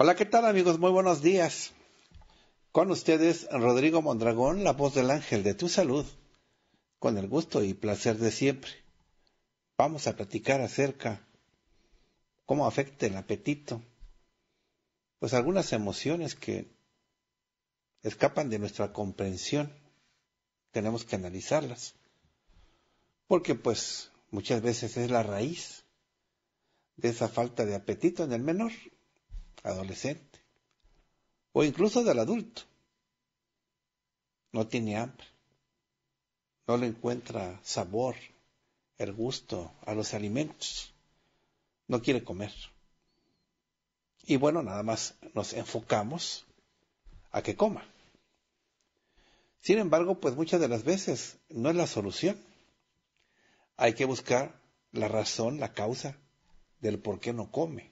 Hola, ¿qué tal amigos? Muy buenos días. Con ustedes, Rodrigo Mondragón, la voz del ángel de tu salud, con el gusto y placer de siempre. Vamos a platicar acerca cómo afecta el apetito, pues algunas emociones que escapan de nuestra comprensión, tenemos que analizarlas, porque pues muchas veces es la raíz de esa falta de apetito en el menor adolescente o incluso del adulto. No tiene hambre, no le encuentra sabor, el gusto a los alimentos, no quiere comer. Y bueno, nada más nos enfocamos a que coma. Sin embargo, pues muchas de las veces no es la solución. Hay que buscar la razón, la causa del por qué no come.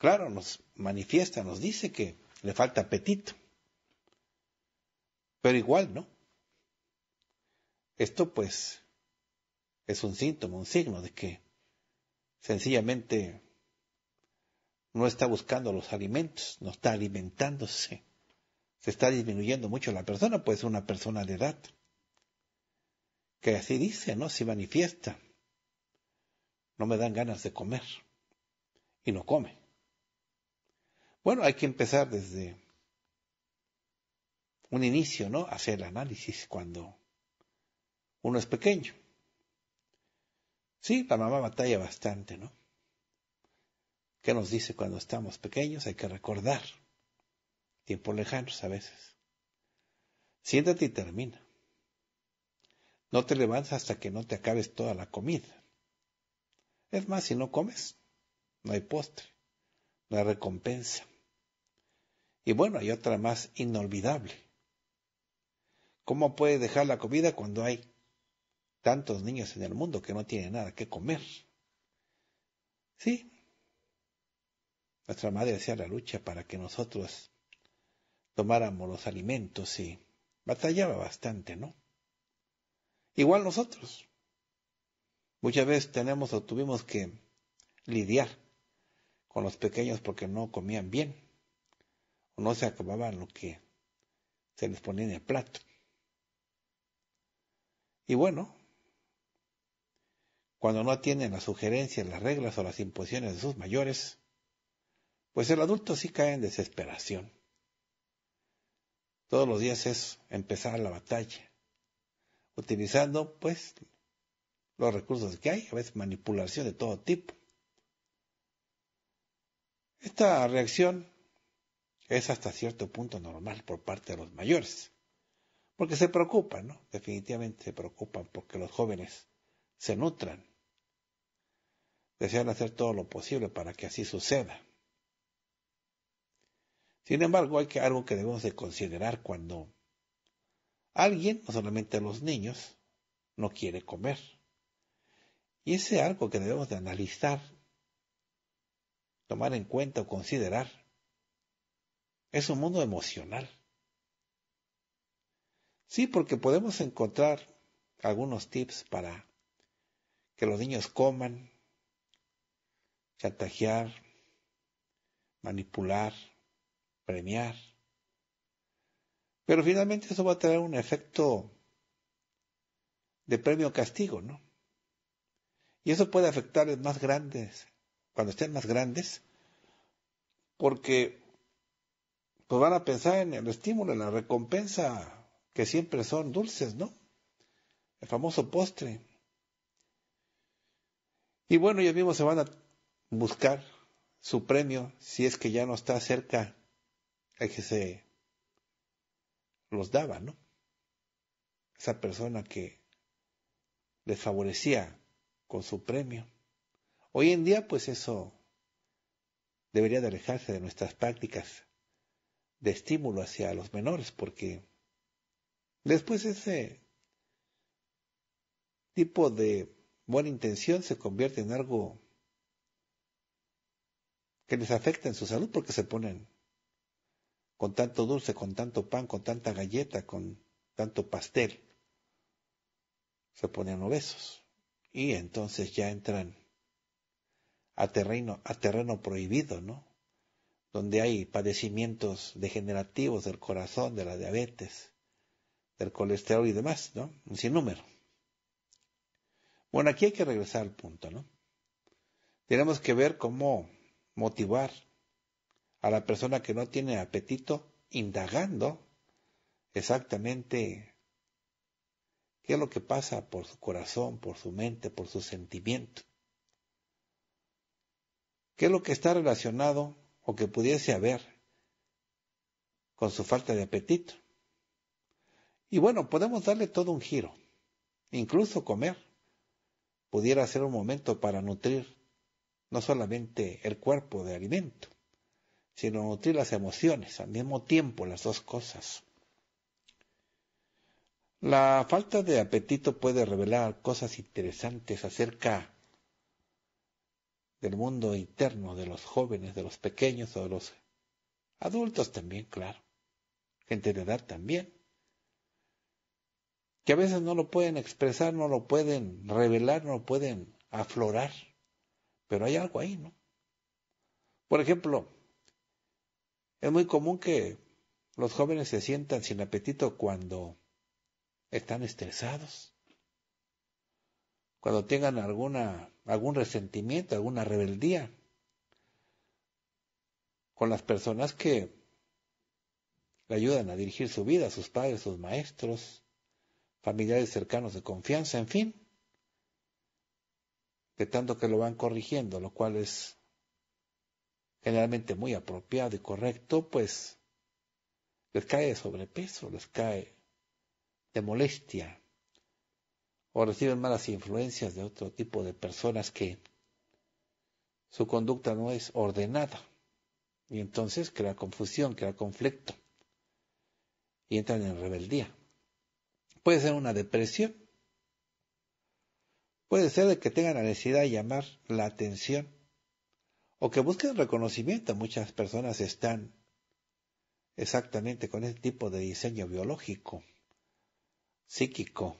Claro, nos manifiesta, nos dice que le falta apetito. Pero igual, ¿no? Esto pues es un síntoma, un signo de que sencillamente no está buscando los alimentos, no está alimentándose. Se está disminuyendo mucho la persona, pues una persona de edad. Que así dice, ¿no? Si manifiesta. No me dan ganas de comer. Y no come. Bueno, hay que empezar desde un inicio, ¿no? Hacer el análisis cuando uno es pequeño. Sí, la mamá batalla bastante, ¿no? ¿Qué nos dice cuando estamos pequeños? Hay que recordar tiempos lejanos a veces. Siéntate y termina. No te levantas hasta que no te acabes toda la comida. Es más, si no comes, no hay postre, no hay recompensa. Y bueno, hay otra más inolvidable. ¿Cómo puede dejar la comida cuando hay tantos niños en el mundo que no tienen nada que comer? Sí. Nuestra madre hacía la lucha para que nosotros tomáramos los alimentos y batallaba bastante, ¿no? Igual nosotros. Muchas veces tenemos o tuvimos que lidiar con los pequeños porque no comían bien no se acababan lo que se les ponía en el plato. Y bueno, cuando no atienden las sugerencias, las reglas o las imposiciones de sus mayores, pues el adulto sí cae en desesperación. Todos los días es empezar la batalla, utilizando pues los recursos que hay, a veces manipulación de todo tipo. Esta reacción es hasta cierto punto normal por parte de los mayores, porque se preocupan, ¿no? Definitivamente se preocupan porque los jóvenes se nutran, desean hacer todo lo posible para que así suceda. Sin embargo, hay que, algo que debemos de considerar cuando alguien, no solamente los niños, no quiere comer. Y ese algo que debemos de analizar, tomar en cuenta o considerar, es un mundo emocional. Sí, porque podemos encontrar algunos tips para que los niños coman, chantajear, manipular, premiar. Pero finalmente eso va a tener un efecto de premio-castigo, ¿no? Y eso puede afectarles más grandes, cuando estén más grandes, porque pues van a pensar en el estímulo, en la recompensa, que siempre son dulces, ¿no? El famoso postre. Y bueno, ellos mismos se van a buscar su premio si es que ya no está cerca que se los daba, ¿no? Esa persona que les favorecía con su premio, Hoy en día, pues eso debería de alejarse de nuestras prácticas de estímulo hacia los menores, porque después ese tipo de buena intención se convierte en algo que les afecta en su salud porque se ponen con tanto dulce, con tanto pan, con tanta galleta, con tanto pastel, se ponen obesos y entonces ya entran a terreno, a terreno prohibido, ¿no? Donde hay padecimientos degenerativos del corazón, de la diabetes, del colesterol y demás, ¿no? Un sinnúmero. Bueno, aquí hay que regresar al punto, ¿no? Tenemos que ver cómo motivar a la persona que no tiene apetito indagando exactamente qué es lo que pasa por su corazón, por su mente, por su sentimiento. ¿Qué es lo que está relacionado o que pudiese haber con su falta de apetito? Y bueno, podemos darle todo un giro, incluso comer pudiera ser un momento para nutrir no solamente el cuerpo de alimento, sino nutrir las emociones, al mismo tiempo las dos cosas. La falta de apetito puede revelar cosas interesantes acerca del mundo interno de los jóvenes, de los pequeños o de los adultos también, claro, gente de edad también. Que a veces no lo pueden expresar, no lo pueden revelar, no lo pueden aflorar, pero hay algo ahí, ¿no? Por ejemplo, es muy común que los jóvenes se sientan sin apetito cuando están estresados, cuando tengan alguna, algún resentimiento, alguna rebeldía con las personas que le ayudan a dirigir su vida, sus padres, sus maestros, familiares cercanos de confianza, en fin, de tanto que lo van corrigiendo, lo cual es generalmente muy apropiado y correcto, pues les cae de sobrepeso, les cae de molestia, o reciben malas influencias de otro tipo de personas que su conducta no es ordenada, y entonces crea confusión, crea conflicto, y entran en rebeldía. Puede ser una depresión. Puede ser de que tengan la necesidad de llamar la atención o que busquen reconocimiento. Muchas personas están exactamente con ese tipo de diseño biológico, psíquico,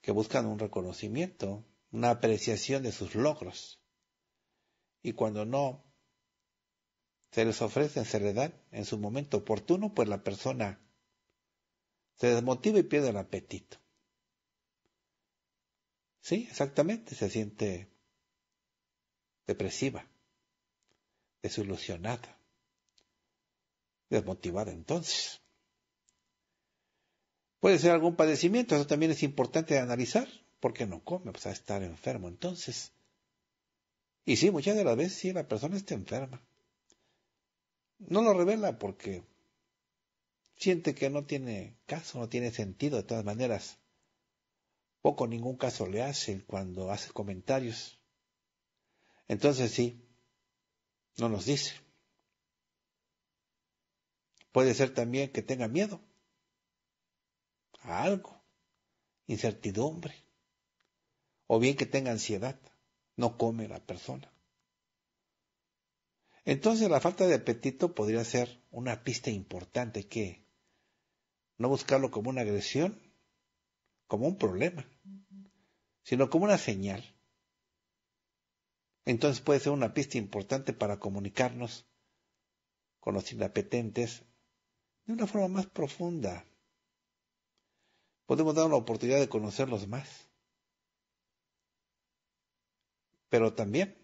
que buscan un reconocimiento, una apreciación de sus logros. Y cuando no se les ofrece, se les dan en su momento oportuno, pues la persona se desmotiva y pierde el apetito. Sí, exactamente, se siente depresiva, desilusionada, desmotivada entonces. Puede ser algún padecimiento, eso también es importante analizar. ¿Por qué no come? Pues a estar enfermo entonces. Y sí, muchas de las veces sí, la persona está enferma. No lo revela porque siente que no tiene caso, no tiene sentido de todas maneras. Poco ningún caso le hace cuando hace comentarios. Entonces sí, no nos dice. Puede ser también que tenga miedo a algo, incertidumbre, o bien que tenga ansiedad, no come la persona. Entonces la falta de apetito podría ser una pista importante que no buscarlo como una agresión, como un problema, sino como una señal. Entonces puede ser una pista importante para comunicarnos con los inapetentes de una forma más profunda. Podemos dar la oportunidad de conocerlos más. Pero también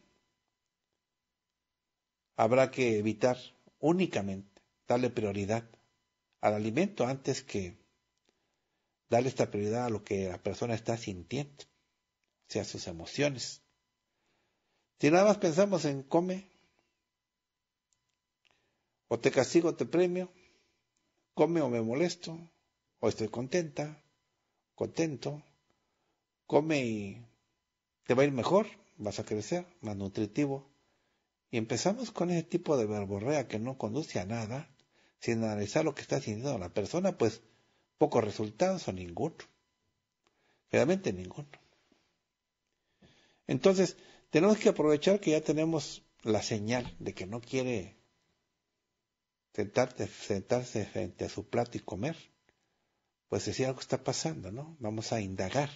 habrá que evitar únicamente darle prioridad al alimento antes que darle esta prioridad a lo que la persona está sintiendo, sea, sus emociones. Si nada más pensamos en come, o te castigo te premio, come o me molesto, o estoy contenta, contento, come y te va a ir mejor, vas a crecer, más nutritivo. Y empezamos con ese tipo de verborrea que no conduce a nada, sin analizar lo que está sintiendo la persona, pues pocos resultados o ninguno. Realmente ninguno. Entonces, tenemos que aprovechar que ya tenemos la señal de que no quiere sentarse frente a su plato y comer. Pues si algo está pasando, ¿no? Vamos a indagar.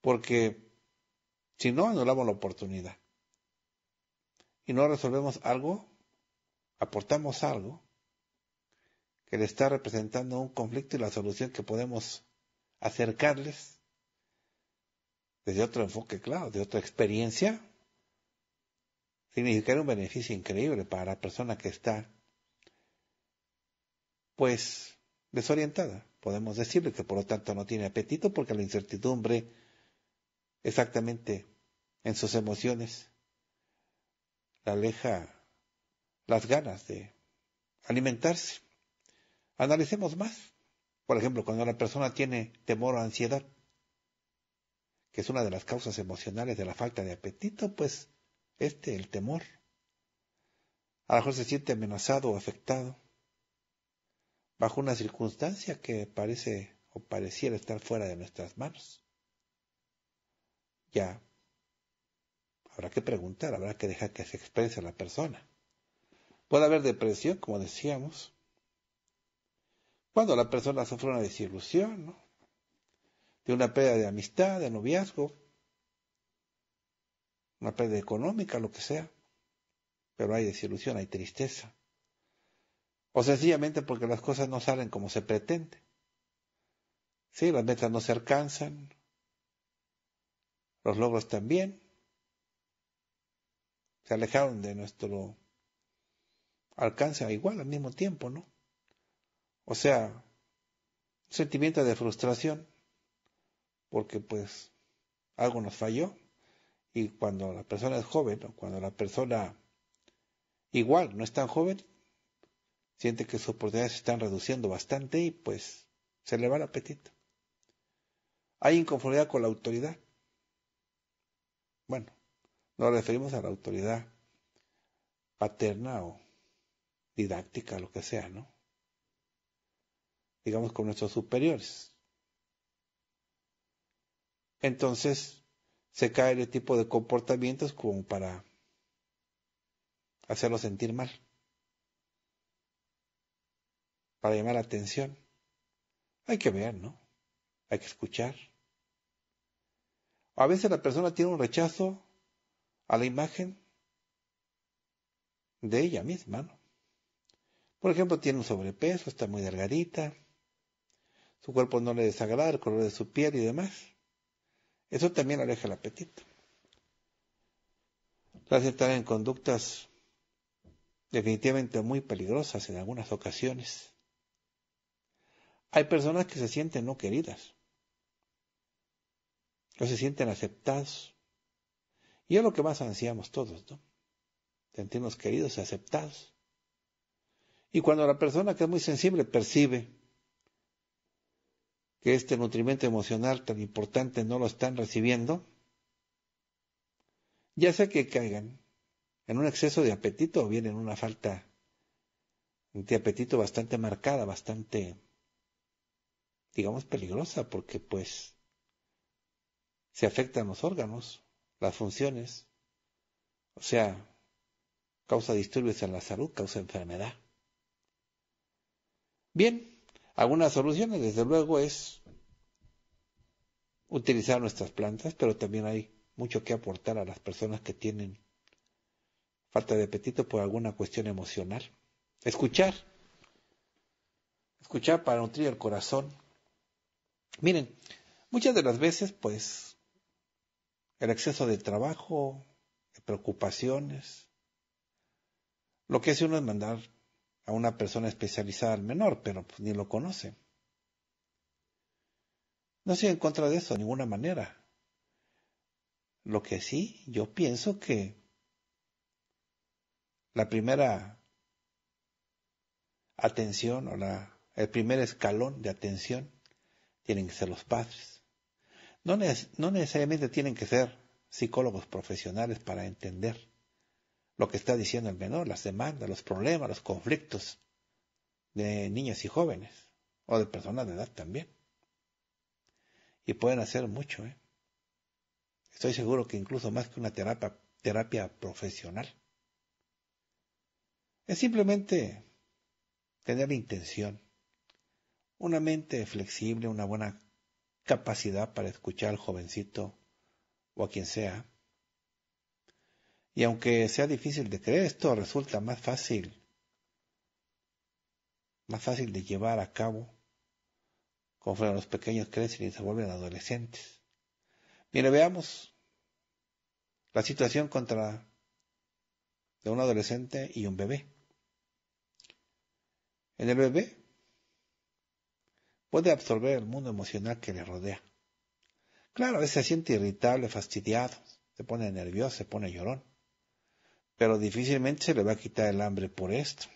Porque si no, anulamos la oportunidad. Y no resolvemos algo, aportamos algo que le está representando un conflicto y la solución que podemos acercarles desde otro enfoque, claro, de otra experiencia, significaría un beneficio increíble para la persona que está, pues, desorientada. Podemos decirle que por lo tanto no tiene apetito porque la incertidumbre exactamente en sus emociones le aleja las ganas de alimentarse. Analicemos más. Por ejemplo, cuando la persona tiene temor o ansiedad, que es una de las causas emocionales de la falta de apetito, pues este, el temor. A lo mejor se siente amenazado o afectado bajo una circunstancia que parece o pareciera estar fuera de nuestras manos. Ya habrá que preguntar, habrá que dejar que se exprese la persona. Puede haber depresión, como decíamos, cuando la persona sufre una desilusión, ¿no? de una pérdida de amistad, de noviazgo, una pérdida económica, lo que sea, pero hay desilusión, hay tristeza. O sencillamente porque las cosas no salen como se pretende. Sí, las metas no se alcanzan, los logros también, se alejaron de nuestro alcance igual al mismo tiempo, ¿no? O sea, un sentimiento de frustración, porque pues algo nos falló. Y cuando la persona es joven, o cuando la persona igual no es tan joven, siente que sus oportunidades se están reduciendo bastante y pues se le va el apetito. Hay inconformidad con la autoridad. Bueno, nos referimos a la autoridad paterna o didáctica, lo que sea, ¿no? digamos, con nuestros superiores. Entonces, se cae el tipo de comportamientos como para hacerlo sentir mal, para llamar la atención. Hay que ver, ¿no? Hay que escuchar. A veces la persona tiene un rechazo a la imagen de ella misma, ¿no? Por ejemplo, tiene un sobrepeso, está muy delgadita, su cuerpo no le desagrada, el color de su piel y demás. Eso también aleja el apetito. Las estar en conductas definitivamente muy peligrosas en algunas ocasiones. Hay personas que se sienten no queridas, no se sienten aceptados. Y es lo que más ansiamos todos, ¿no? Sentirnos queridos y aceptados. Y cuando la persona que es muy sensible percibe que este nutrimiento emocional tan importante no lo están recibiendo, ya sea que caigan en un exceso de apetito o bien en una falta de apetito bastante marcada, bastante, digamos, peligrosa, porque pues se afectan los órganos, las funciones, o sea, causa disturbios en la salud, causa enfermedad. Bien, algunas soluciones, desde luego, es utilizar nuestras plantas, pero también hay mucho que aportar a las personas que tienen falta de apetito por alguna cuestión emocional. Escuchar. Escuchar para nutrir el corazón. Miren, muchas de las veces, pues, el exceso de trabajo, preocupaciones, lo que hace uno es mandar a una persona especializada al menor, pero pues, ni lo conoce. No estoy en contra de eso de ninguna manera. Lo que sí, yo pienso que la primera atención o la, el primer escalón de atención tienen que ser los padres. No, necesariamente tienen que ser psicólogos profesionales para entender lo que está diciendo el menor, las demandas, los problemas, los conflictos de niños y jóvenes, o de personas de edad también. Y pueden hacer mucho, ¿eh? Estoy seguro que incluso más que una terapia, terapia profesional. Es simplemente tener intención, una mente flexible, una buena capacidad para escuchar al jovencito o a quien sea. Y aunque sea difícil de creer, esto resulta más fácil, más fácil de llevar a cabo conforme los pequeños crecen y se vuelven adolescentes. Mire, veamos la situación contra de un adolescente y un bebé. En el bebé puede absorber el mundo emocional que le rodea. Claro, a veces se siente irritable, fastidiado, se pone nervioso, se pone llorón, pero difícilmente se le va a quitar el hambre por esto.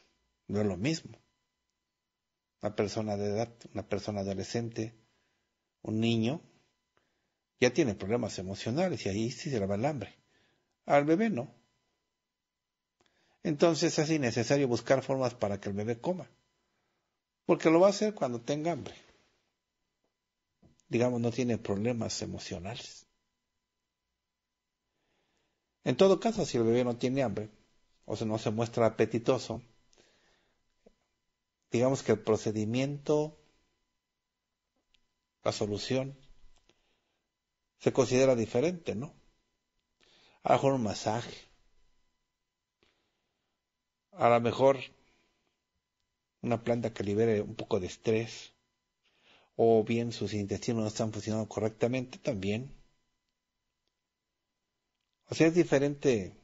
No es lo mismo. Una persona de edad, una persona adolescente, un niño, ya tiene problemas emocionales y ahí sí se le va el hambre. Al bebé no. Entonces es innecesario buscar formas para que el bebé coma. Porque lo va a hacer cuando tenga hambre. Digamos, no tiene problemas emocionales. En todo caso, si el bebé no tiene hambre, o sea, no se muestra apetitoso, digamos que el procedimiento, la solución, se considera diferente, ¿no? A lo mejor un masaje, a lo mejor una planta que libere un poco de estrés, o bien sus intestinos no están funcionando correctamente también. O sea, es diferente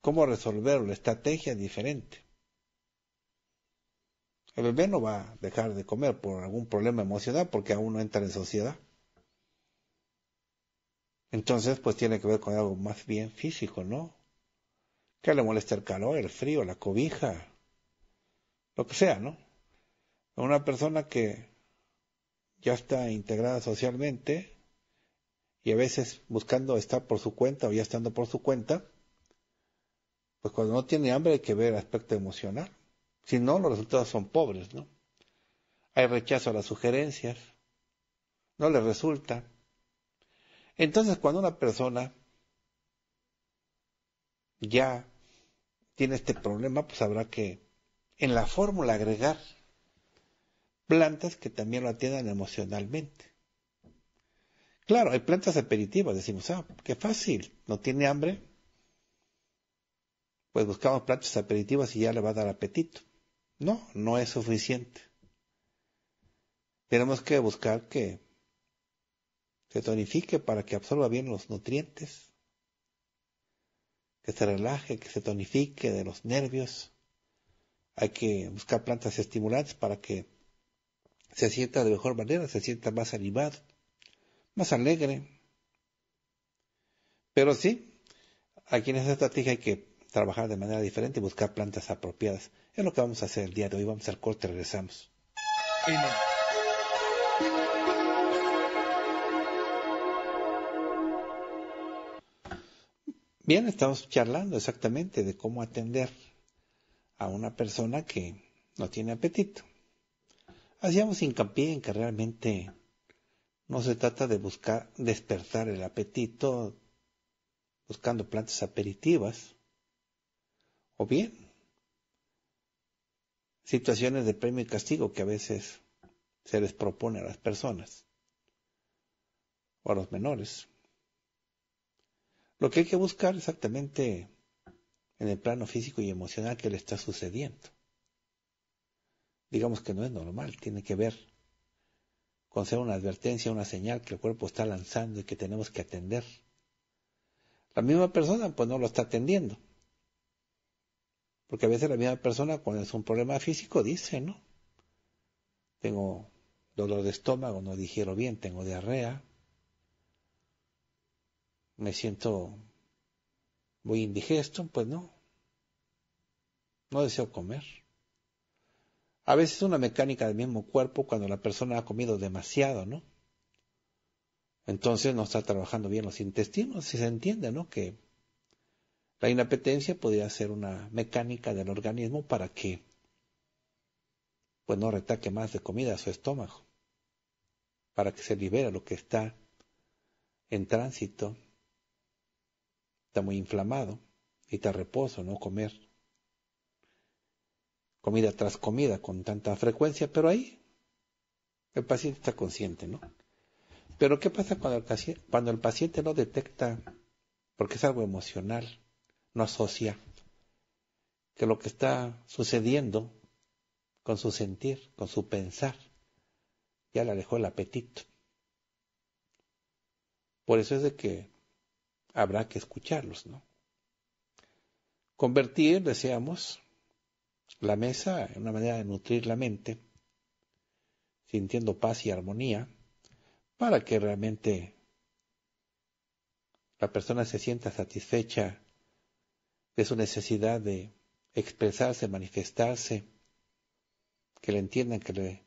cómo resolverlo, la estrategia es diferente. El bebé no va a dejar de comer por algún problema emocional porque aún no entra en sociedad. Entonces, pues tiene que ver con algo más bien físico, ¿no? Que le molesta el calor, el frío, la cobija, lo que sea, ¿no? Una persona que ya está integrada socialmente y a veces buscando estar por su cuenta o ya estando por su cuenta, pues cuando no tiene hambre hay que ver el aspecto emocional. Si no, los resultados son pobres, ¿no? Hay rechazo a las sugerencias, no le resulta. Entonces, cuando una persona ya tiene este problema, pues habrá que en la fórmula agregar plantas que también lo atiendan emocionalmente. Claro, hay plantas aperitivas, decimos, ah, qué fácil, no tiene hambre, pues buscamos plantas aperitivas y ya le va a dar apetito. No, no es suficiente. Tenemos que buscar que se tonifique para que absorba bien los nutrientes, que se relaje, que se tonifique de los nervios, hay que buscar plantas estimulantes para que se sienta de mejor manera, se sienta más animado, más alegre. Pero sí, aquí en esta estrategia hay que trabajar de manera diferente y buscar plantas apropiadas. Es lo que vamos a hacer el día de hoy. Vamos al corte regresamos. Bien, estamos charlando exactamente de cómo atender a una persona que no tiene apetito. Hacíamos hincapié en que realmente no se trata de buscar despertar el apetito buscando plantas aperitivas, o bien situaciones de premio y castigo que a veces se les propone a las personas o a los menores. Lo que hay que buscar exactamente en el plano físico y emocional que le está sucediendo. Digamos que no es normal, tiene que ver con ser una advertencia, una señal que el cuerpo está lanzando y que tenemos que atender. La misma persona pues no lo está atendiendo. Porque a veces la misma persona cuando es un problema físico dice, ¿no? Tengo dolor de estómago, no digiero bien, tengo diarrea, me siento muy indigesto, pues no. No deseo comer. A veces es una mecánica del mismo cuerpo cuando la persona ha comido demasiado, ¿no? entonces no está trabajando bien los intestinos, si se entiende, ¿no? Que la inapetencia podría ser una mecánica del organismo para que pues no retaque más de comida a su estómago, para que se libere lo que está en tránsito, está muy inflamado, y te reposo, no comer comida tras comida con tanta frecuencia, pero ahí el paciente está consciente, ¿no? Pero ¿qué pasa cuando el, cuando el paciente no detecta, porque es algo emocional, no asocia que lo que está sucediendo con su sentir, con su pensar, ya le alejó el apetito. Por eso es de que habrá que escucharlos, ¿no? Convertir, deseamos, la mesa en una manera de nutrir la mente, sintiendo paz y armonía, para que realmente la persona se sienta satisfecha de su necesidad de expresarse, manifestarse, que le entiendan, que le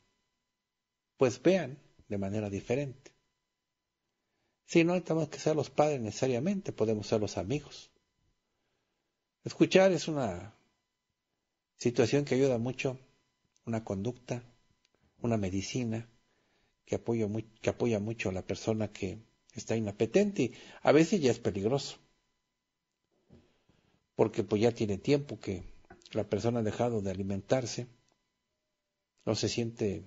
pues vean de manera diferente. Si no tenemos que ser los padres necesariamente, podemos ser los amigos. Escuchar es una situación que ayuda mucho, una conducta, una medicina que apoya, que apoya mucho a la persona que está inapetente y a veces ya es peligroso, porque pues ya tiene tiempo que la persona ha dejado de alimentarse, no se siente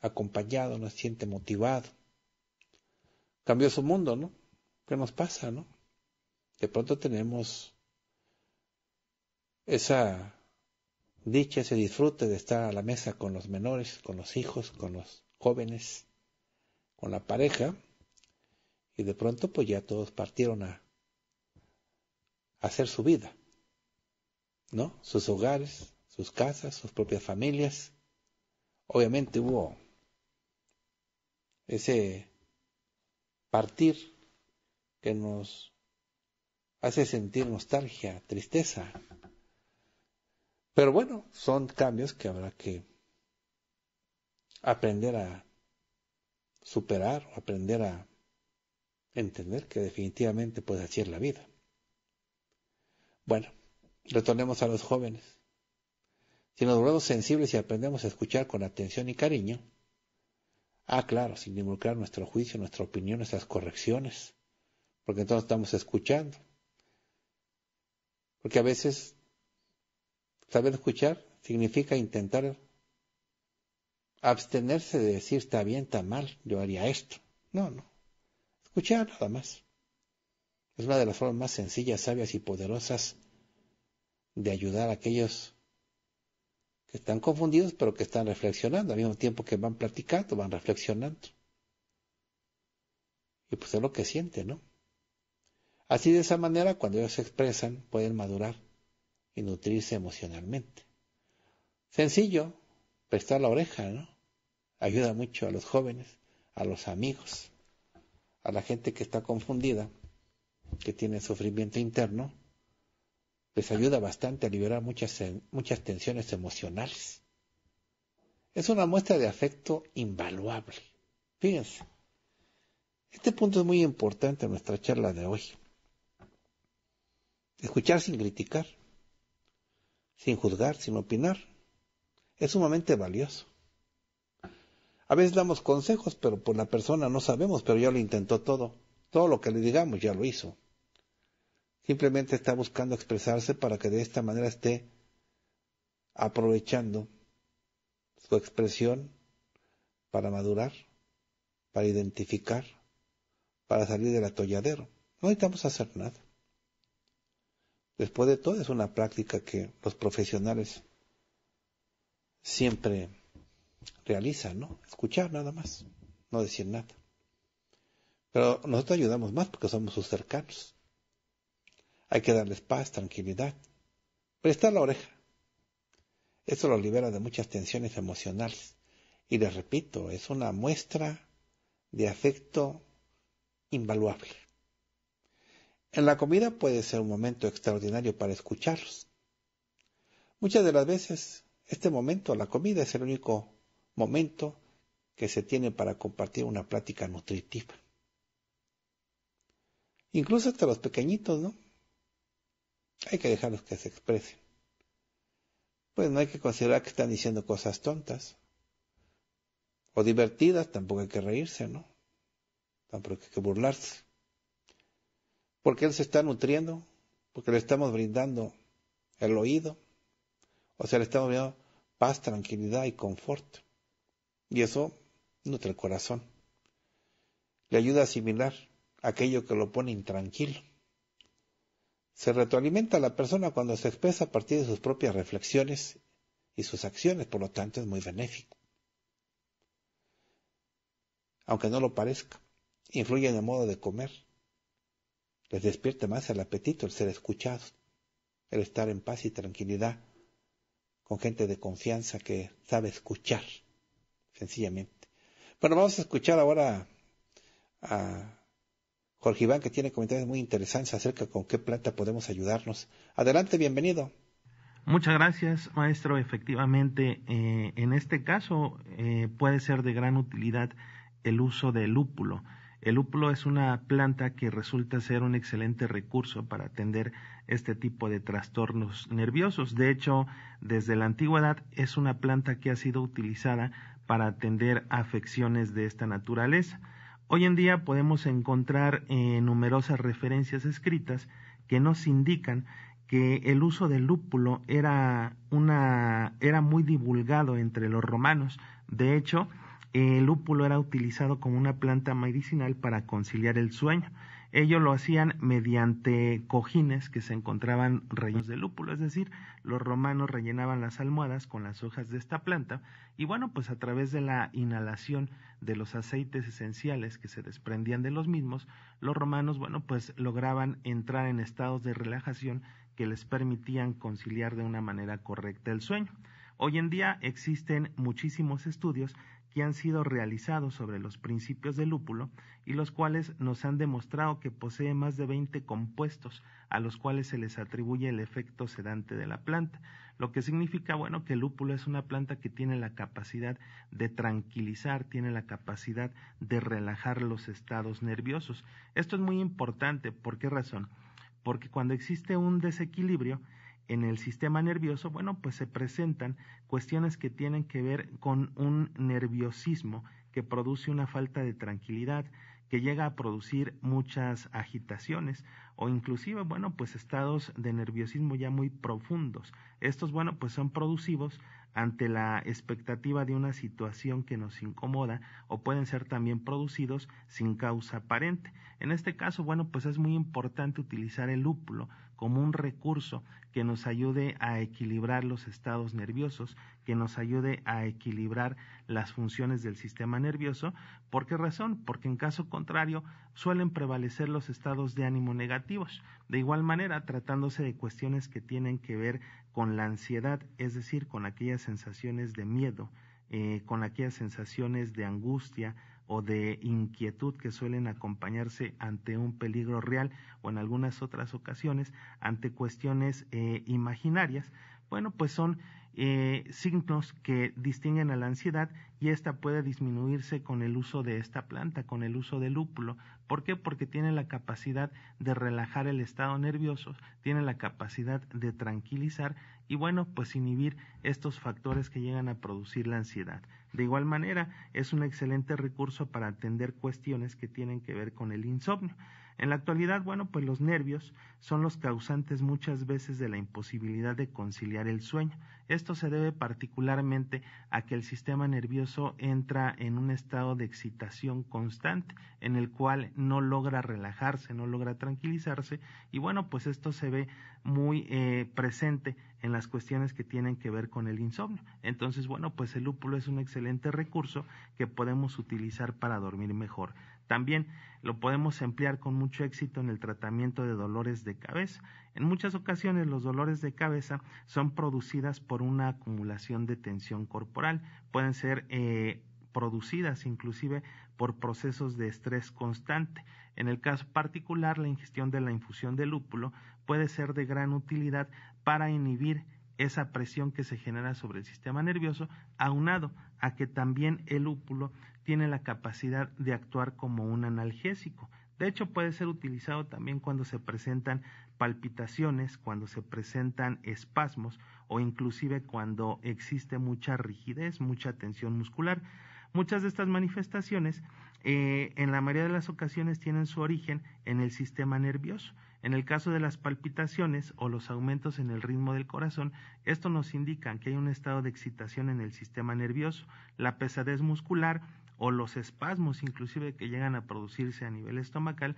acompañado, no se siente motivado. Cambió su mundo, ¿no? ¿Qué nos pasa, no? De pronto tenemos esa dicha, ese disfrute de estar a la mesa con los menores, con los hijos, con los jóvenes, con la pareja, y de pronto pues ya todos partieron a, hacer su vida, ¿no? Sus hogares, sus casas, sus propias familias. Obviamente hubo ese partir que nos hace sentir nostalgia, tristeza, pero bueno, son cambios que habrá que aprender a superar aprender a entender que definitivamente puede hacer la vida. Bueno, retornemos a los jóvenes. Si nos volvemos sensibles y aprendemos a escuchar con atención y cariño, ah, claro, sin involucrar nuestro juicio, nuestra opinión, nuestras correcciones, porque entonces estamos escuchando. Porque a veces Saber escuchar significa intentar abstenerse de decir está bien, está mal, yo haría esto. No, no. Escuchar nada más. Es una de las formas más sencillas, sabias y poderosas de ayudar a aquellos que están confundidos pero que están reflexionando al mismo tiempo que van platicando, van reflexionando. Y pues es lo que sienten, ¿no? Así de esa manera, cuando ellos se expresan, pueden madurar y nutrirse emocionalmente. Sencillo, prestar la oreja, ¿no? Ayuda mucho a los jóvenes, a los amigos, a la gente que está confundida, que tiene sufrimiento interno, les ayuda bastante a liberar muchas, muchas tensiones emocionales. Es una muestra de afecto invaluable. Fíjense, este punto es muy importante en nuestra charla de hoy. Escuchar sin criticar sin juzgar, sin opinar. Es sumamente valioso. A veces damos consejos, pero por la persona no sabemos, pero ya lo intentó todo. Todo lo que le digamos ya lo hizo. Simplemente está buscando expresarse para que de esta manera esté aprovechando su expresión para madurar, para identificar, para salir del atolladero. No necesitamos hacer nada. Después de todo, es una práctica que los profesionales siempre realizan, ¿no? Escuchar nada más, no decir nada. Pero nosotros ayudamos más porque somos sus cercanos. Hay que darles paz, tranquilidad, prestar la oreja. Eso lo libera de muchas tensiones emocionales. Y les repito, es una muestra de afecto invaluable. En la comida puede ser un momento extraordinario para escucharlos. Muchas de las veces este momento, la comida, es el único momento que se tiene para compartir una plática nutritiva. Incluso hasta los pequeñitos, ¿no? Hay que dejarlos que se expresen. Pues no hay que considerar que están diciendo cosas tontas o divertidas, tampoco hay que reírse, ¿no? Tampoco hay que burlarse. Porque Él se está nutriendo, porque le estamos brindando el oído, o sea, le estamos dando paz, tranquilidad y confort. Y eso nutre el corazón. Le ayuda a asimilar aquello que lo pone intranquilo. Se retroalimenta a la persona cuando se expresa a partir de sus propias reflexiones y sus acciones, por lo tanto es muy benéfico. Aunque no lo parezca, influye en el modo de comer. Les despierta más el apetito el ser escuchados, el estar en paz y tranquilidad con gente de confianza que sabe escuchar, sencillamente. Bueno, vamos a escuchar ahora a Jorge Iván, que tiene comentarios muy interesantes acerca con qué planta podemos ayudarnos. Adelante, bienvenido. Muchas gracias, maestro. Efectivamente, eh, en este caso eh, puede ser de gran utilidad el uso del lúpulo. El lúpulo es una planta que resulta ser un excelente recurso para atender este tipo de trastornos nerviosos. De hecho, desde la antigüedad es una planta que ha sido utilizada para atender afecciones de esta naturaleza. Hoy en día podemos encontrar eh, numerosas referencias escritas que nos indican que el uso del lúpulo era, una, era muy divulgado entre los romanos. De hecho, el lúpulo era utilizado como una planta medicinal para conciliar el sueño. Ellos lo hacían mediante cojines que se encontraban rellenos de lúpulo, es decir, los romanos rellenaban las almohadas con las hojas de esta planta y bueno, pues a través de la inhalación de los aceites esenciales que se desprendían de los mismos, los romanos, bueno, pues lograban entrar en estados de relajación que les permitían conciliar de una manera correcta el sueño. Hoy en día existen muchísimos estudios que han sido realizados sobre los principios del lúpulo y los cuales nos han demostrado que posee más de 20 compuestos a los cuales se les atribuye el efecto sedante de la planta, lo que significa, bueno, que el lúpulo es una planta que tiene la capacidad de tranquilizar, tiene la capacidad de relajar los estados nerviosos. Esto es muy importante, ¿por qué razón? Porque cuando existe un desequilibrio, en el sistema nervioso, bueno, pues se presentan cuestiones que tienen que ver con un nerviosismo que produce una falta de tranquilidad, que llega a producir muchas agitaciones o inclusive, bueno, pues estados de nerviosismo ya muy profundos. Estos, bueno, pues son producivos ante la expectativa de una situación que nos incomoda o pueden ser también producidos sin causa aparente. En este caso, bueno, pues es muy importante utilizar el lúpulo como un recurso que nos ayude a equilibrar los estados nerviosos, que nos ayude a equilibrar las funciones del sistema nervioso. ¿Por qué razón? Porque en caso contrario suelen prevalecer los estados de ánimo negativos. De igual manera, tratándose de cuestiones que tienen que ver con la ansiedad, es decir, con aquellas sensaciones de miedo, eh, con aquellas sensaciones de angustia o de inquietud que suelen acompañarse ante un peligro real o en algunas otras ocasiones ante cuestiones eh, imaginarias, bueno, pues son eh, signos que distinguen a la ansiedad y esta puede disminuirse con el uso de esta planta, con el uso del lúpulo. ¿Por qué? Porque tiene la capacidad de relajar el estado nervioso, tiene la capacidad de tranquilizar y bueno, pues inhibir estos factores que llegan a producir la ansiedad. De igual manera, es un excelente recurso para atender cuestiones que tienen que ver con el insomnio. En la actualidad, bueno, pues los nervios son los causantes muchas veces de la imposibilidad de conciliar el sueño. Esto se debe particularmente a que el sistema nervioso entra en un estado de excitación constante, en el cual no logra relajarse, no logra tranquilizarse, y bueno, pues esto se ve muy eh, presente en las cuestiones que tienen que ver con el insomnio. Entonces, bueno, pues el lúpulo es un excelente recurso que podemos utilizar para dormir mejor. También lo podemos emplear con mucho éxito en el tratamiento de dolores de cabeza. En muchas ocasiones los dolores de cabeza son producidas por una acumulación de tensión corporal. Pueden ser eh, producidas inclusive por procesos de estrés constante. En el caso particular, la ingestión de la infusión de lúpulo puede ser de gran utilidad para inhibir esa presión que se genera sobre el sistema nervioso, aunado a que también el lúpulo tiene la capacidad de actuar como un analgésico. De hecho, puede ser utilizado también cuando se presentan palpitaciones, cuando se presentan espasmos o inclusive cuando existe mucha rigidez, mucha tensión muscular. Muchas de estas manifestaciones eh, en la mayoría de las ocasiones tienen su origen en el sistema nervioso. En el caso de las palpitaciones o los aumentos en el ritmo del corazón, esto nos indica que hay un estado de excitación en el sistema nervioso, la pesadez muscular o los espasmos inclusive que llegan a producirse a nivel estomacal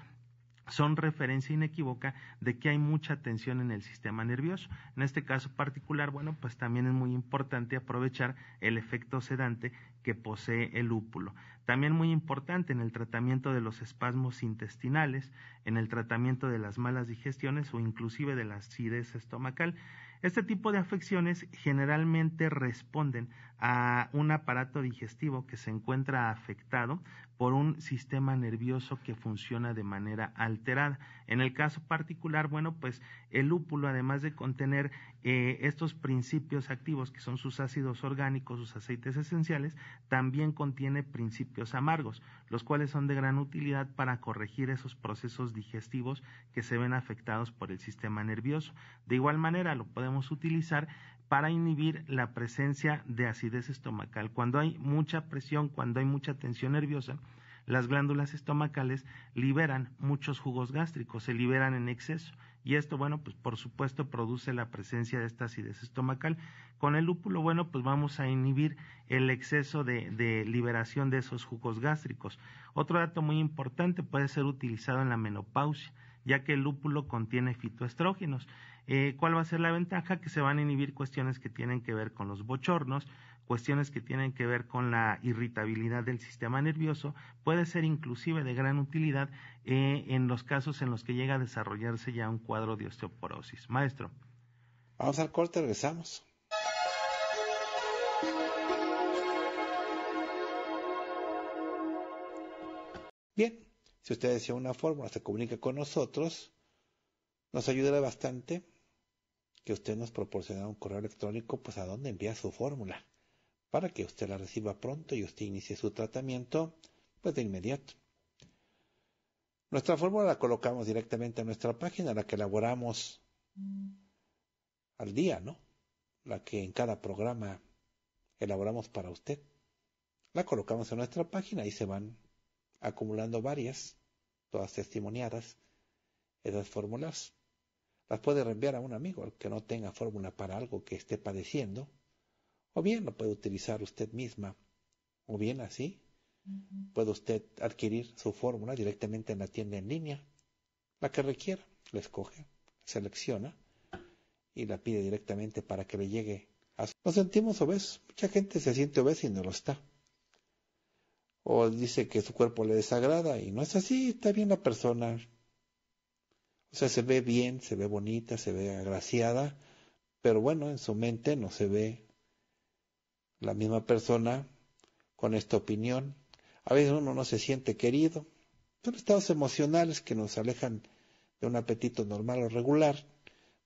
son referencia inequívoca de que hay mucha tensión en el sistema nervioso. En este caso particular, bueno, pues también es muy importante aprovechar el efecto sedante que posee el lúpulo. También muy importante en el tratamiento de los espasmos intestinales, en el tratamiento de las malas digestiones o inclusive de la acidez estomacal. Este tipo de afecciones generalmente responden a un aparato digestivo que se encuentra afectado por un sistema nervioso que funciona de manera alterada. En el caso particular, bueno, pues el lúpulo, además de contener eh, estos principios activos que son sus ácidos orgánicos, sus aceites esenciales, también contiene principios amargos, los cuales son de gran utilidad para corregir esos procesos digestivos que se ven afectados por el sistema nervioso. De igual manera, lo podemos utilizar para inhibir la presencia de acidez estomacal. Cuando hay mucha presión, cuando hay mucha tensión nerviosa, las glándulas estomacales liberan muchos jugos gástricos, se liberan en exceso y esto, bueno, pues por supuesto produce la presencia de esta acidez estomacal. Con el lúpulo, bueno, pues vamos a inhibir el exceso de, de liberación de esos jugos gástricos. Otro dato muy importante puede ser utilizado en la menopausia, ya que el lúpulo contiene fitoestrógenos eh, ¿Cuál va a ser la ventaja? Que se van a inhibir cuestiones que tienen que ver con los bochornos, cuestiones que tienen que ver con la irritabilidad del sistema nervioso, puede ser inclusive de gran utilidad eh, en los casos en los que llega a desarrollarse ya un cuadro de osteoporosis. Maestro. Vamos al corte, regresamos. Bien, si usted desea una fórmula, se comunica con nosotros nos ayudará bastante que usted nos proporcione un correo electrónico, pues a dónde envía su fórmula, para que usted la reciba pronto y usted inicie su tratamiento, pues de inmediato. Nuestra fórmula la colocamos directamente en nuestra página, la que elaboramos al día, ¿no? La que en cada programa elaboramos para usted. La colocamos en nuestra página y se van acumulando varias, todas testimoniadas, esas fórmulas las puede reenviar a un amigo que no tenga fórmula para algo que esté padeciendo, o bien lo puede utilizar usted misma, o bien así puede usted adquirir su fórmula directamente en la tienda en línea, la que requiera, la escoge, selecciona y la pide directamente para que le llegue a su... Nos sentimos obesos, mucha gente se siente obesa y no lo está. O dice que su cuerpo le desagrada y no es así, está bien la persona, o sea, se ve bien, se ve bonita, se ve agraciada, pero bueno, en su mente no se ve la misma persona con esta opinión. A veces uno no se siente querido. Son estados emocionales que nos alejan de un apetito normal o regular.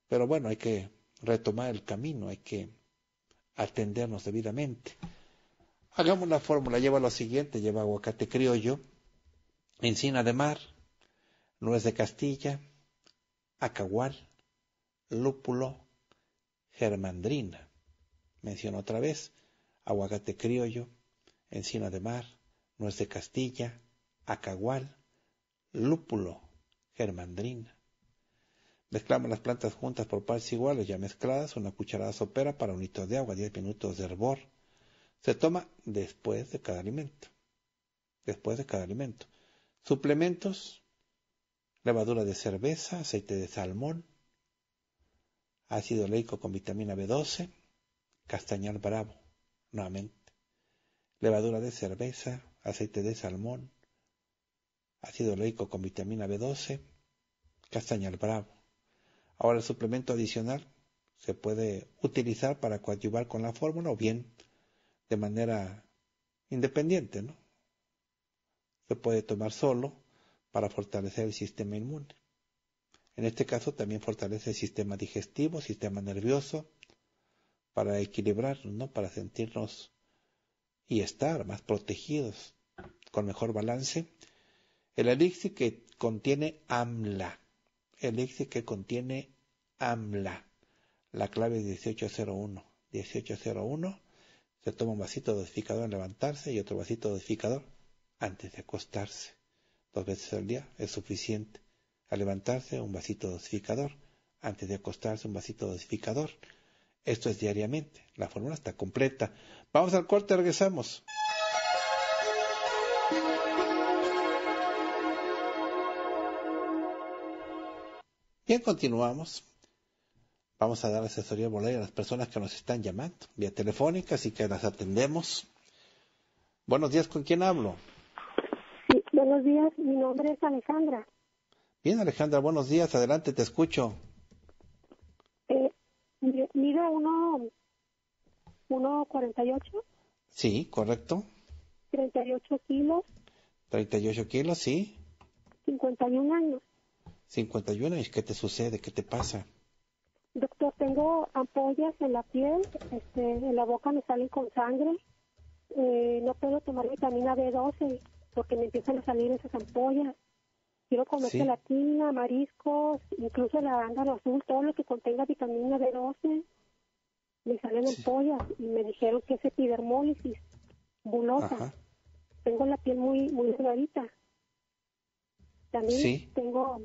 Pero bueno, hay que retomar el camino, hay que atendernos debidamente. Hagamos la fórmula, lleva lo siguiente, lleva aguacate criollo, encina de mar, nuez de Castilla, acagual, lúpulo, germandrina. Menciono otra vez aguacate criollo, encina de mar, nuez de Castilla, acagual, lúpulo, germandrina. Mezclamos las plantas juntas por partes iguales, ya mezcladas, una cucharada sopera para un litro de agua, 10 minutos de hervor. Se toma después de cada alimento. Después de cada alimento. Suplementos, levadura de cerveza, aceite de salmón, ácido leico con vitamina B12, castañal bravo, nuevamente, levadura de cerveza, aceite de salmón, ácido leico con vitamina B12, castañal bravo. Ahora el suplemento adicional se puede utilizar para coadyuvar con la fórmula o bien de manera independiente, ¿no? Se puede tomar solo para fortalecer el sistema inmune. En este caso también fortalece el sistema digestivo, sistema nervioso, para equilibrarnos, ¿no? para sentirnos y estar más protegidos con mejor balance. El elixir que contiene AMLA. El elixir que contiene AMLA. La clave es 1801. 1801. Se toma un vasito dosificador al levantarse y otro vasito dosificador antes de acostarse. Dos veces al día es suficiente. Al levantarse, un vasito dosificador. Antes de acostarse, un vasito dosificador. Esto es diariamente. La fórmula está completa. Vamos al corte, regresamos. Bien, continuamos. Vamos a dar asesoría volada a las personas que nos están llamando vía telefónica, así que las atendemos. Buenos días, ¿con quién hablo? Sí, buenos días, mi nombre es Alejandra. Bien, Alejandra, buenos días, adelante, te escucho. Eh, mido uno, uno cuarenta y ocho. Sí, correcto. Treinta y ocho kilos. Treinta y ocho kilos, sí. Cincuenta y un años. Cincuenta y uno, ¿y qué te sucede? ¿Qué te pasa? Tengo ampollas en la piel, este, en la boca me salen con sangre. Eh, no puedo tomar vitamina B12 porque me empiezan a salir esas ampollas. Quiero comer gelatina, mariscos, incluso el arándano azul, todo lo que contenga vitamina B12. Me salen ampollas y me dijeron que es epidermólisis bulosa. Tengo la piel muy muy delgadita. También tengo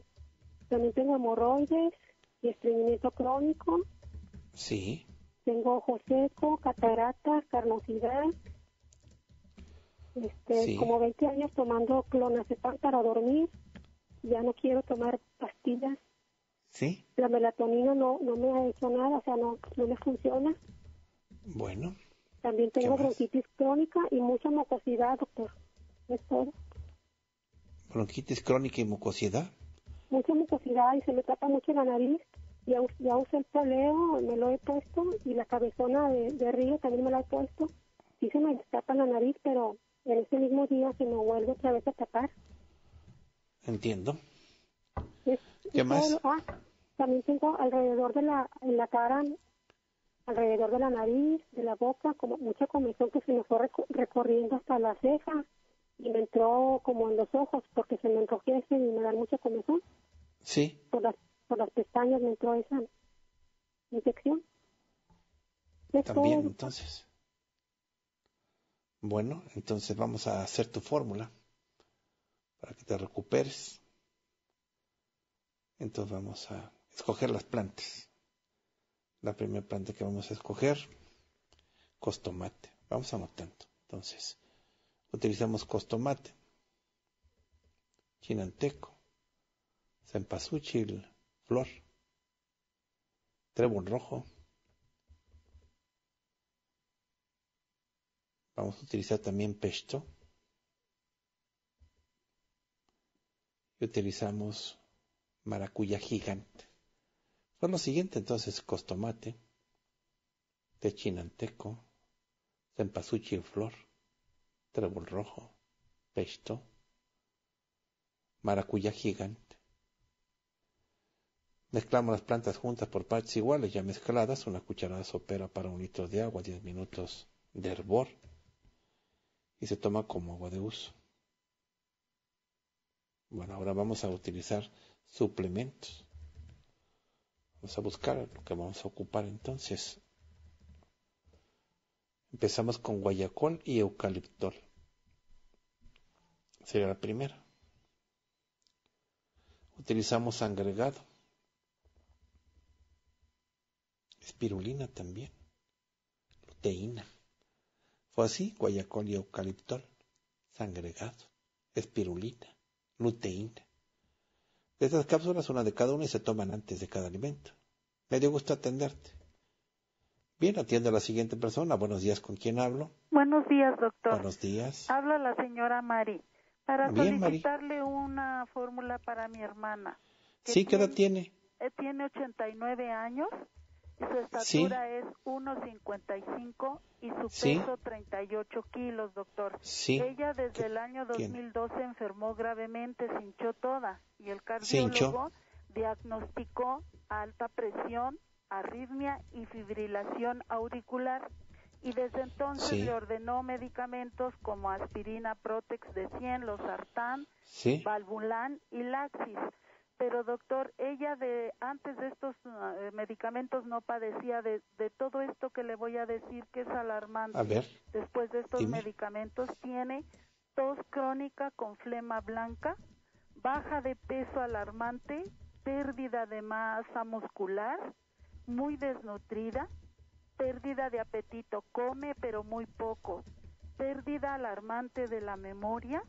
también tengo hemorroides, y estreñimiento crónico. Sí. Tengo ojo seco, catarata, carnosidad. Este, como 20 años tomando clonazepam para dormir. Ya no quiero tomar pastillas. Sí. La melatonina no no me ha hecho nada, o sea, no no me funciona. Bueno. También tengo bronquitis crónica y mucha mucosidad, doctor. Es todo. ¿Bronquitis crónica y mucosidad? Mucha mucosidad y se me tapa mucho la nariz ya, ya usé el poleo, me lo he puesto, y la cabezona de, río también me la he puesto. Sí se me destapa la nariz, pero en ese mismo día se me vuelve otra vez a tapar. Entiendo. ¿Qué más? Ah, también tengo alrededor de la, en la cara, alrededor de la nariz, de la boca, como mucha comezón que se me fue recorriendo hasta la ceja y me entró como en los ojos porque se me enrojecen y me dan mucha comezón. Sí. Por las por las pestañas me entró esa infección. También, entonces. Bueno, entonces vamos a hacer tu fórmula para que te recuperes. Entonces vamos a escoger las plantas. La primera planta que vamos a escoger, costomate. Vamos anotando. Entonces, utilizamos costomate, chinanteco, cempasúchil, flor, trébol rojo. Vamos a utilizar también pesto. Y utilizamos maracuya gigante. Fue lo siguiente entonces, costomate, techinanteco, cempasúchil en flor, trébol rojo, pesto, maracuyá gigante. Mezclamos las plantas juntas por partes iguales, ya mezcladas, una cucharada sopera para un litro de agua, 10 minutos de hervor y se toma como agua de uso. Bueno, ahora vamos a utilizar suplementos. Vamos a buscar lo que vamos a ocupar entonces. Empezamos con guayacol y eucaliptol. Sería la primera. Utilizamos agregado espirulina también, luteína. Fue así, guayacol y eucaliptol, sangregado, espirulina, luteína. De estas cápsulas, una de cada una y se toman antes de cada alimento. Me dio gusto atenderte. Bien, atiende a la siguiente persona. Buenos días, ¿con quién hablo? Buenos días, doctor. Buenos días. Habla la señora Mari. Para solicitarle una fórmula para mi hermana. Sí, ¿qué edad tiene? Eh, tiene 89 años su estatura es 1,55 y su peso 38 kilos, doctor. Ella desde el año 2012 enfermó gravemente, se hinchó toda y el cardiólogo diagnosticó alta presión, arritmia y fibrilación auricular. Y desde entonces le ordenó medicamentos como aspirina Protex de 100, losartán, sí. Valvulan y Laxis. Pero doctor, ella de antes de estos uh, medicamentos no padecía de, de, todo esto que le voy a decir que es alarmante. A ver, Después de estos medicamentos tiene tos crónica con flema blanca, baja de peso alarmante, pérdida de masa muscular, muy desnutrida, pérdida de apetito, come pero muy poco, pérdida alarmante de la memoria,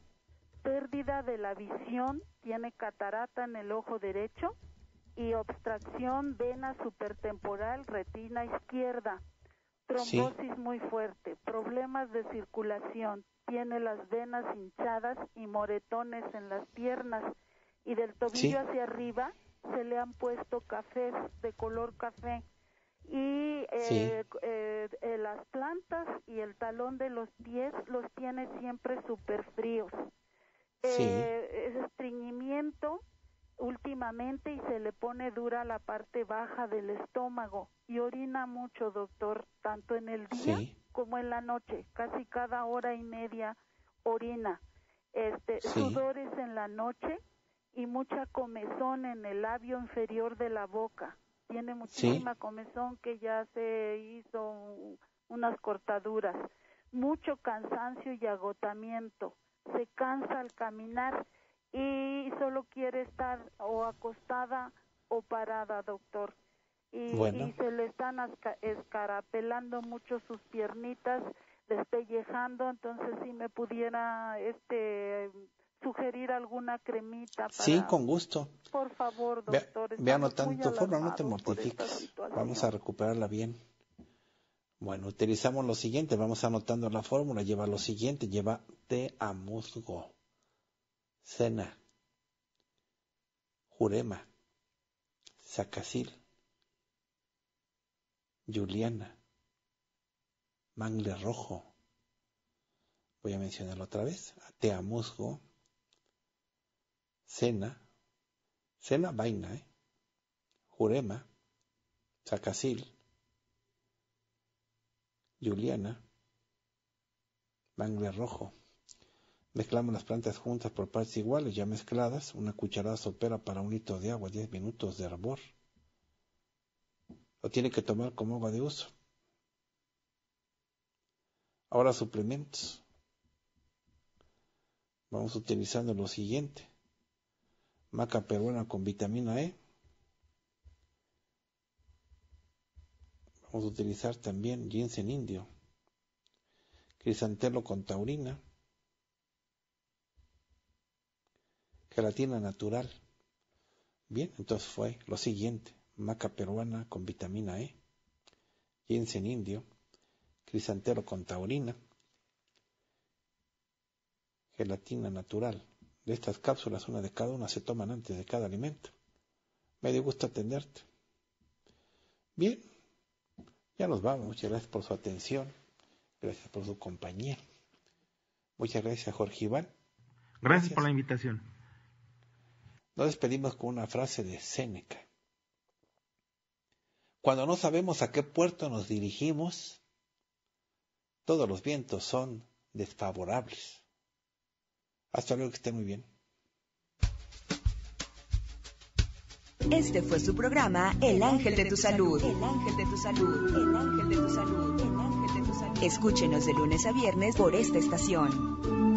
pérdida de la visión, tiene catarata en el ojo derecho y obstrucción vena supertemporal, retina izquierda, trombosis muy fuerte, problemas de circulación, tiene las venas hinchadas y moretones en las piernas. Y del tobillo hacia arriba se le han puesto cafés de color café. Y eh, eh, eh, las plantas y el talón de los pies los tiene siempre súper fríos. Es estreñimiento últimamente y se le pone dura la parte baja del estómago y orina mucho, doctor, tanto en el día como en la noche, casi cada hora y media orina. Este, sudores en la noche y mucha comezón en el labio inferior de la boca. Tiene muchísima comezón que ya se hizo unas cortaduras, mucho cansancio y agotamiento, se cansa al caminar y solo quiere estar o acostada o parada, doctor. Y, se le están escarapelando mucho sus piernitas, despellejando, entonces si me pudiera este sugerir alguna cremita. sí, con gusto. Por favor, doctor. Ve, anotando tu forma, no te mortifiques. Vamos a recuperarla bien. Bueno, utilizamos lo siguiente, vamos anotando la fórmula, lleva lo siguiente, lleva té a musgo, cena, jurema, sacacil, juliana, mangle rojo. Voy a mencionarlo otra vez, té a musgo, cena, cena vaina, ¿eh? Jurema, Sacasil, Juliana, mangle rojo. Mezclamos las plantas juntas por partes iguales, ya mezcladas. Una cucharada sopera para un litro de agua, 10 minutos de hervor. Lo tiene que tomar como agua de uso. Ahora suplementos. Vamos utilizando lo siguiente maca peruana con vitamina E. Vamos a utilizar también ginseng indio, crisantelo con taurina, gelatina natural. Bien, entonces fue lo siguiente, maca peruana con vitamina E, ginseng indio, crisantelo con taurina, gelatina natural, de estas cápsulas, una de cada una, se toman antes de cada alimento. Me dio gusto atenderte. Bien, ya nos vamos. Muchas gracias por su atención. Gracias por su compañía. Muchas gracias, Jorge Iván. Gracias, por la invitación. Nos despedimos con una frase de Séneca. Cuando no sabemos a qué puerto nos dirigimos, todos los vientos son desfavorables. Hasta luego, que esté muy bien. Este fue su programa El Ángel de tu Salud. El Ángel de tu Salud. El Ángel de tu Salud. El Ángel de tu Salud. Escúchenos de lunes a viernes por esta estación.